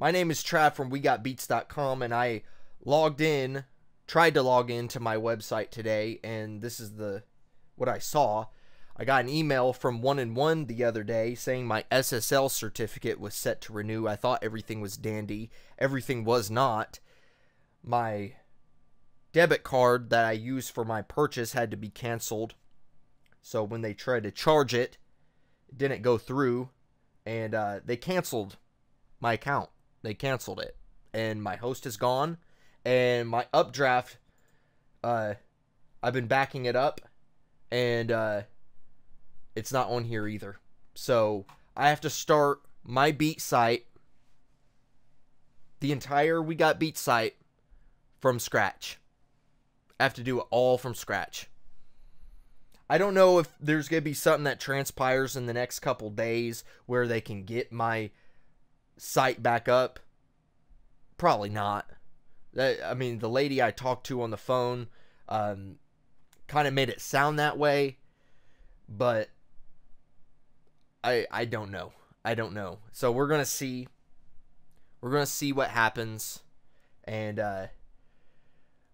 My name is Trav from WeGotBeats.com, and I logged in, tried to log in to my website today, and this is the what I saw. I got an email from One and One the other day saying my SSL certificate was set to renew. I thought everything was dandy. Everything was not. My debit card that I used for my purchase had to be canceled. So when they tried to charge it, it didn't go through, and uh, they canceled my account. They canceled it, and my host is gone, and my updraft. Uh, I've been backing it up, and uh, it's not on here either. So I have to start my beat site, the entire We Got Beat site, from scratch. I have to do it all from scratch. I don't know if there's going to be something that transpires in the next couple days where they can get my site back up? Probably not. I mean, the lady I talked to on the phone um, kind of made it sound that way, but I I don't know. I don't know. So we're gonna see. We're gonna see what happens, and uh,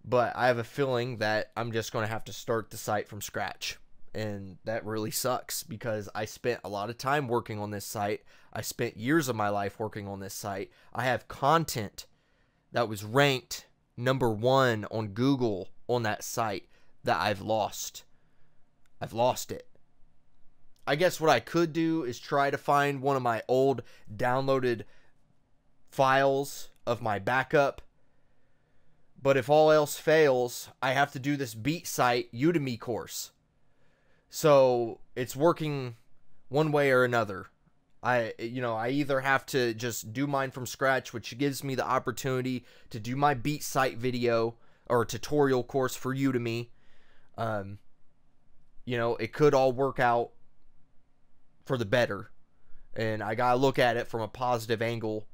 but I have a feeling that I'm just gonna have to start the site from scratch and that really sucks because I spent a lot of time working on this site. I spent years of my life working on this site. I have content that was ranked number one on Google on that site that I've lost. I've lost it. I guess what I could do is try to find one of my old downloaded files of my backup. But if all else fails, I have to do this beat site Udemy course so it's working one way or another. I you know, I either have to just do mine from scratch, which gives me the opportunity to do my beat site video or tutorial course for Udemy. Um you know, it could all work out for the better. And I got to look at it from a positive angle.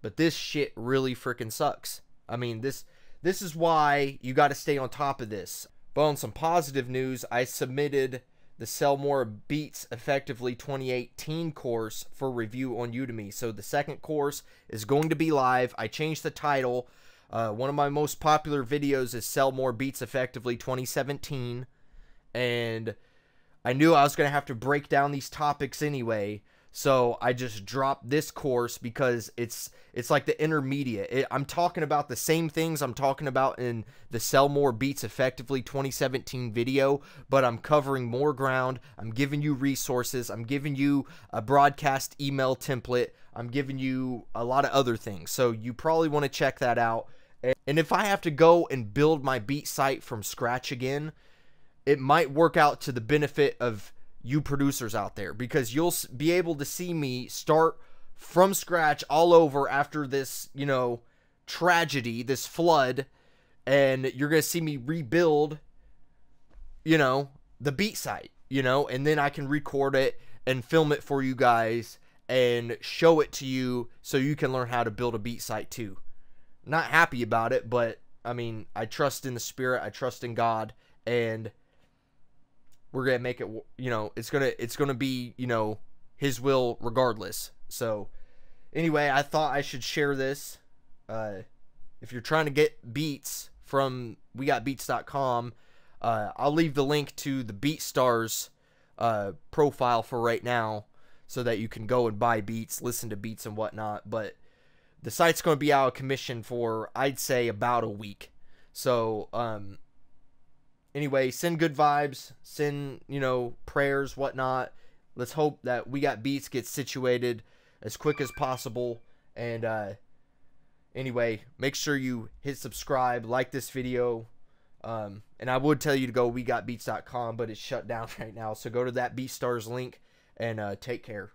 But this shit really freaking sucks. I mean, this this is why you got to stay on top of this. But on some positive news, I submitted the Sell More Beats Effectively 2018 course for review on Udemy. So the second course is going to be live. I changed the title. Uh, one of my most popular videos is Sell More Beats Effectively 2017. And I knew I was going to have to break down these topics anyway. So I just dropped this course because it's it's like the intermediate. It, I'm talking about the same things I'm talking about in the Sell More Beats Effectively 2017 video, but I'm covering more ground. I'm giving you resources. I'm giving you a broadcast email template. I'm giving you a lot of other things. So you probably want to check that out. And if I have to go and build my beat site from scratch again, it might work out to the benefit of you producers out there because you'll be able to see me start from scratch all over after this, you know, tragedy, this flood, and you're going to see me rebuild, you know, the beat site, you know, and then I can record it and film it for you guys and show it to you so you can learn how to build a beat site too. Not happy about it, but I mean, I trust in the spirit, I trust in God, and we're gonna make it you know it's gonna it's gonna be you know his will regardless. So anyway i thought i should share this. Uh if you're trying to get beats from we got beats.com uh i'll leave the link to the beatstars uh profile for right now so that you can go and buy beats listen to beats and whatnot but the site's going to be out of commission for i'd say about a week. So um anyway, send good vibes, send, you know, prayers, whatnot. Let's hope that we got beats get situated as quick as possible. And uh, anyway, make sure you hit subscribe, like this video. Um, and I would tell you to go wegotbeats.com, but it's shut down right now. So go to that BeatStars link and uh, take care.